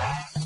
Yeah.